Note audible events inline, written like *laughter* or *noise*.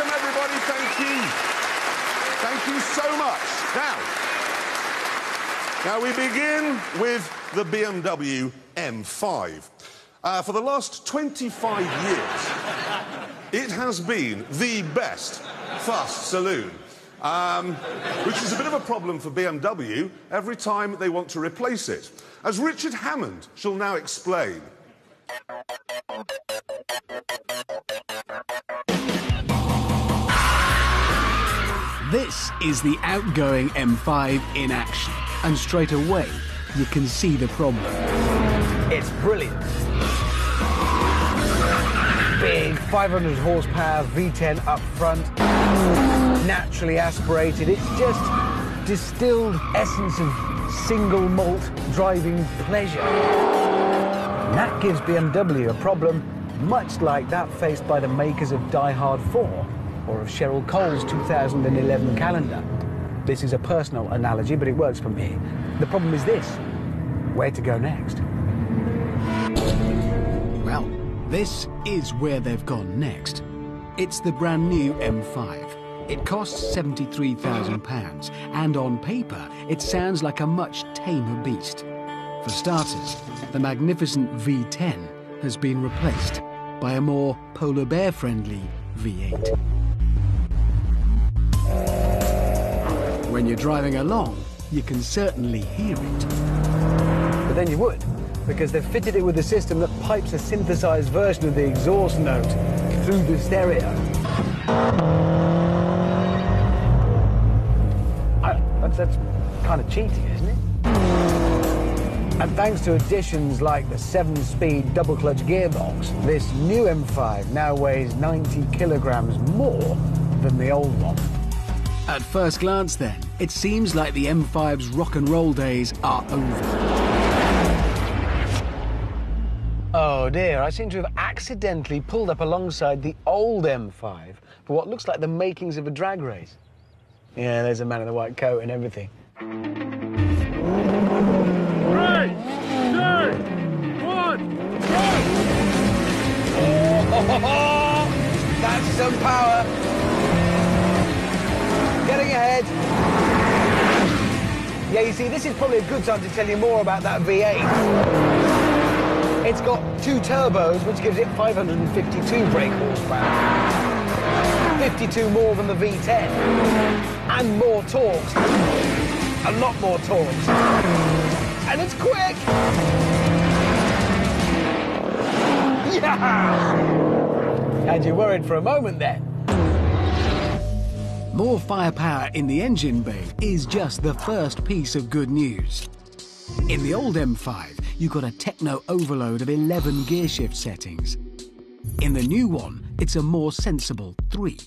Welcome, everybody. Thank you. Thank you so much. Now, now we begin with the BMW M5. Uh, for the last 25 years, it has been the best fast saloon. Um, which is a bit of a problem for BMW every time they want to replace it. As Richard Hammond shall now explain, This is the outgoing M5 in action, and straight away you can see the problem. It's brilliant. Big 500 horsepower V10 up front, naturally aspirated. It's just distilled essence of single malt driving pleasure. And that gives BMW a problem much like that faced by the makers of Die Hard 4 or of Cheryl Cole's 2011 calendar. This is a personal analogy, but it works for me. The problem is this where to go next? Well, this is where they've gone next. It's the brand new M5. It costs £73,000, and on paper, it sounds like a much tamer beast. For starters, the magnificent V10 has been replaced by a more polar bear friendly V8. When you're driving along, you can certainly hear it. But then you would, because they've fitted it with a system that pipes a synthesized version of the exhaust note through the stereo. I, that's, that's kind of cheating, isn't it? And thanks to additions like the seven-speed double-clutch gearbox, this new M5 now weighs 90 kilograms more than the old one. At first glance, then, it seems like the M5's rock and roll days are over. Oh dear, I seem to have accidentally pulled up alongside the old M5 for what looks like the makings of a drag race. Yeah, there's a man in the white coat and everything. Three, two, one, go! *laughs* That's some power. Yeah, you see, this is probably a good time to tell you more about that V8. It's got two turbos, which gives it 552 brake horsepower. 52 more than the V10. And more torque. A lot more torque. And it's quick! Yeah! Had you worried for a moment then? More firepower in the engine bay is just the first piece of good news. In the old M5, you got a techno overload of 11 gearshift settings. In the new one, it's a more sensible three.